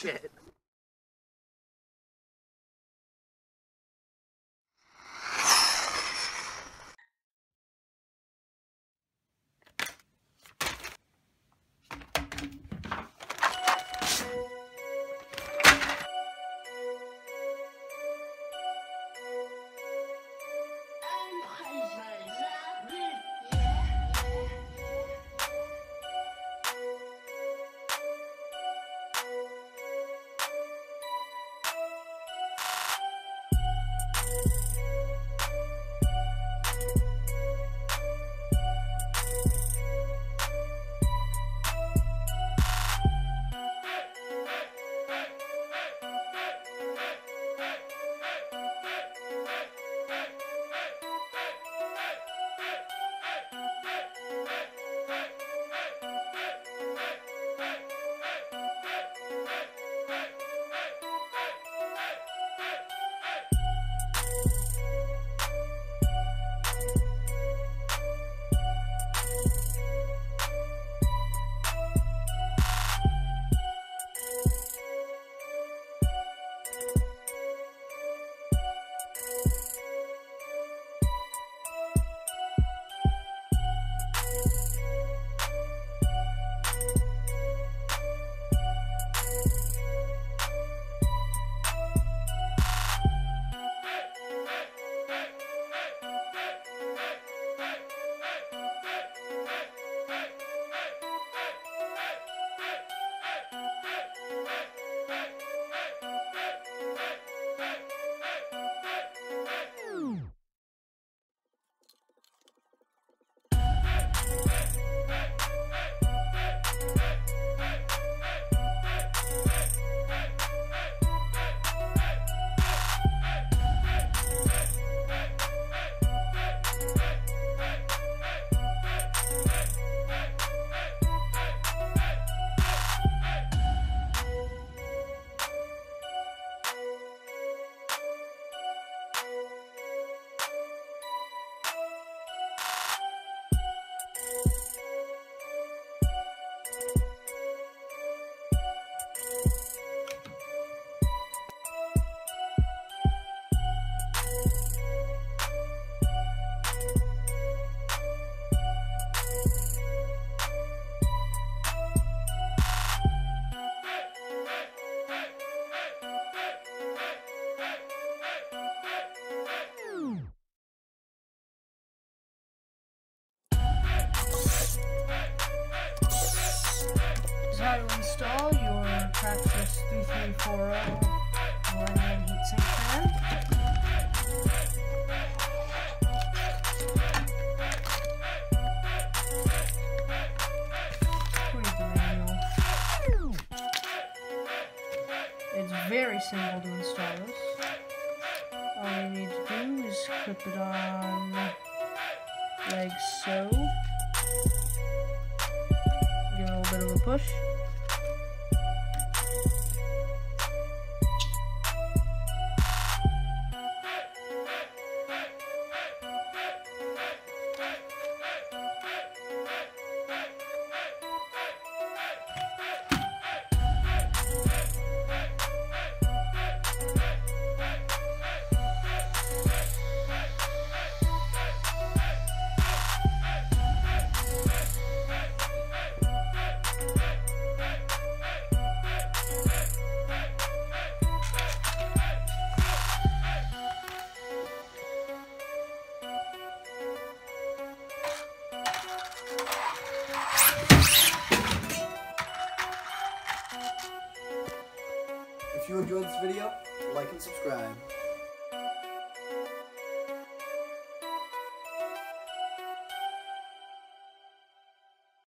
shit. How to install your Traxxas 3340 Warhead heatsink fan. It's very simple to install this. All you need to do is clip it on like so. Bit of a push. Enjoyed this video, like and subscribe.